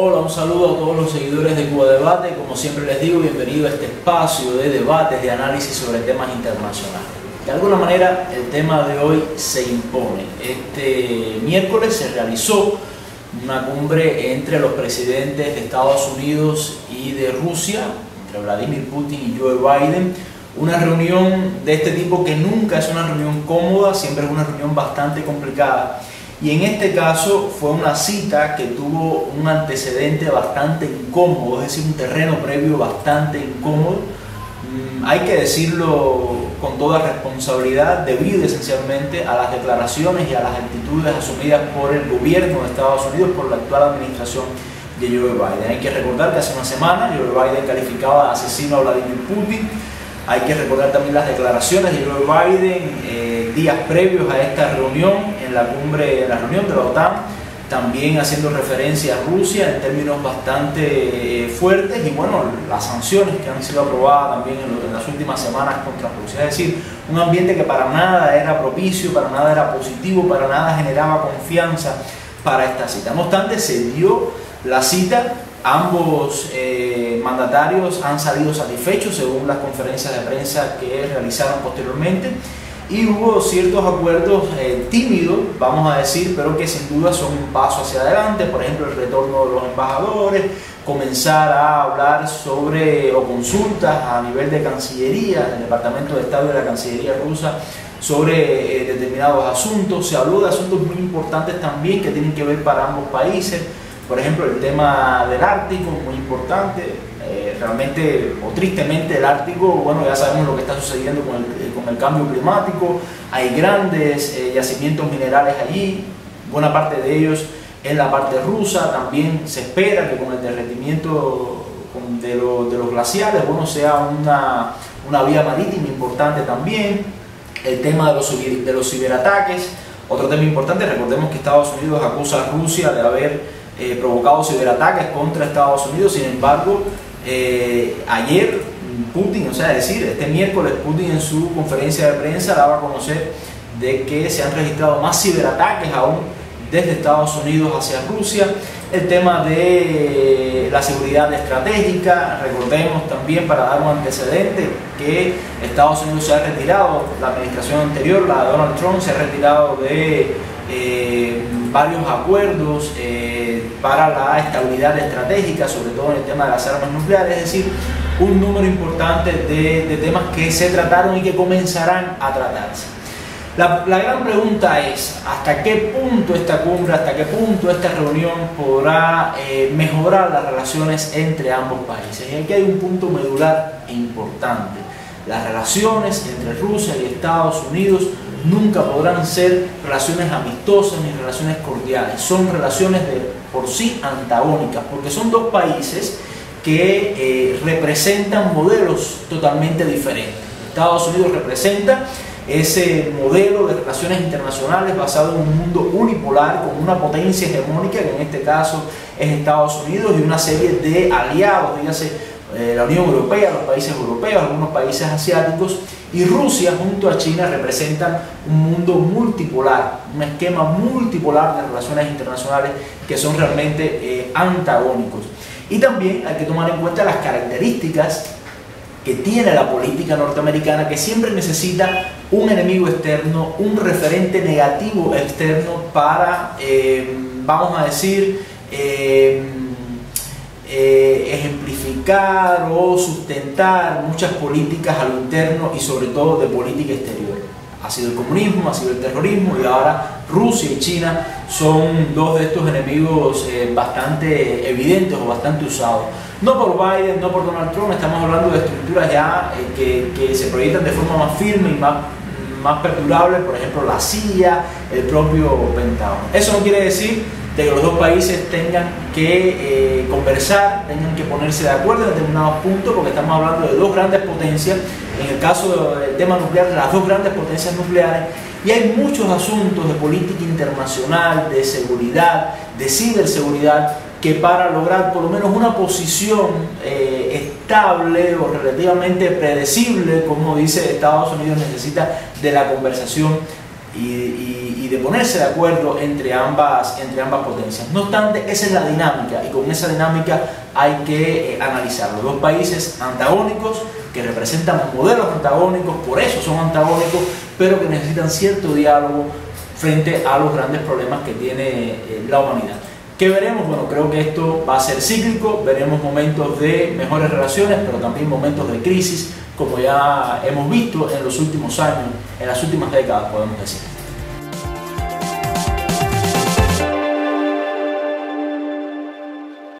Hola, un saludo a todos los seguidores de Cuba Debate. Como siempre les digo, bienvenido a este espacio de debates, de análisis sobre temas internacionales. De alguna manera, el tema de hoy se impone. Este miércoles se realizó una cumbre entre los presidentes de Estados Unidos y de Rusia, entre Vladimir Putin y Joe Biden. Una reunión de este tipo que nunca es una reunión cómoda, siempre es una reunión bastante complicada y en este caso fue una cita que tuvo un antecedente bastante incómodo, es decir, un terreno previo bastante incómodo. Mm, hay que decirlo con toda responsabilidad, debido esencialmente a las declaraciones y a las actitudes asumidas por el gobierno de Estados Unidos, por la actual administración de Joe Biden. Hay que recordar que hace una semana Joe Biden calificaba de asesino a Vladimir Putin. Hay que recordar también las declaraciones de Joe Biden eh, días previos a esta reunión en la cumbre, en la reunión de la OTAN, también haciendo referencia a Rusia en términos bastante eh, fuertes y bueno, las sanciones que han sido aprobadas también en, las últimas semanas contra Rusia. Es decir, un ambiente que para nada era propicio, para nada era positivo, para nada generaba confianza para esta cita. No obstante, se dio la cita, ambos eh, mandatarios han salido satisfechos según las conferencias de prensa que realizaron posteriormente y hubo ciertos acuerdos eh, tímidos, vamos a decir, pero que sin duda son un paso hacia adelante, por ejemplo el retorno de los embajadores, comenzar a hablar sobre o consultas a nivel de Cancillería, del Departamento de Estado de la Cancillería rusa, sobre eh, determinados asuntos, se habló de asuntos muy importantes también que tienen que ver para ambos países, por ejemplo el tema del Ártico, muy importante, realmente o tristemente el Ártico, bueno, ya sabemos lo que está sucediendo con el, eh, con el cambio climático, hay grandes eh, yacimientos minerales allí, buena parte de ellos en la parte rusa, también se espera que con el derretimiento de, de los glaciares, bueno, sea una, una, vía marítima importante también, el tema de los, de los ciberataques, otro tema importante, recordemos que Estados Unidos acusa a Rusia de haber provocado ciberataques contra Estados Unidos, sin embargo, eh, ayer Putin, o sea, decir, este miércoles Putin en su conferencia de prensa daba a conocer de que se han registrado más ciberataques aún desde Estados Unidos hacia Rusia. El tema de la seguridad estratégica, recordemos también para dar un antecedente que Estados Unidos se ha retirado, la administración anterior, la de Donald Trump, se ha retirado de eh, varios acuerdos eh, para la estabilidad estratégica, sobre todo en el tema de las armas nucleares, es decir, un número importante de, temas que se trataron y que comenzarán a tratarse. La, gran pregunta es, ¿hasta qué punto esta cumbre, hasta qué punto esta reunión podrá eh, mejorar las relaciones entre ambos países? Y aquí hay un punto medular importante. Las relaciones entre Rusia y Estados Unidos nunca podrán ser relaciones amistosas ni relaciones cordiales. Son relaciones de por sí antagónicas, porque son dos países que eh, representan modelos totalmente diferentes. Estados Unidos representa ese modelo de relaciones internacionales basado en un mundo unipolar con una potencia hegemónica que en este caso es Estados Unidos y una serie de aliados, dígase eh, la Unión Europea, los países europeos, algunos países asiáticos y Rusia junto a China representan un mundo multipolar, un esquema multipolar de relaciones internacionales que son realmente eh, antagónicos. Y también hay que tomar en cuenta las características que tiene la política norteamericana que siempre necesita un enemigo externo, un referente negativo externo para, eh, vamos a decir, eh, ejemplificar o sustentar muchas políticas a lo interno y sobre todo de política exterior. Ha sido el comunismo, ha sido el terrorismo y ahora Rusia y China son dos de estos enemigos eh, bastante evidentes o bastante usados. No por Biden, no por Donald Trump, estamos hablando de estructuras ya eh, que, se proyectan de forma más firme y más, más perdurable, por ejemplo la CIA, el propio Pentágono. Eso no quiere decir de que los dos países tengan que eh, conversar, tengan que ponerse de acuerdo en determinados puntos, porque estamos hablando de dos grandes potencias, en el caso del tema nuclear, las dos grandes potencias nucleares, y hay muchos asuntos de política internacional, de seguridad, de ciberseguridad, que para lograr por lo menos una posición eh, estable o relativamente predecible, como dice Estados Unidos, necesita de la conversación y, de ponerse de acuerdo entre ambas, entre ambas potencias. No obstante, esa es la dinámica y con esa dinámica hay que eh, analizarlo. Dos países antagónicos que representan modelos antagónicos, por eso son antagónicos, pero que necesitan cierto diálogo frente a los grandes problemas que tiene eh, la humanidad. ¿Qué veremos? Bueno, creo que esto va a ser cíclico, veremos momentos de mejores relaciones, pero también momentos de crisis, como ya hemos visto en los últimos años, en las últimas décadas, podemos decir.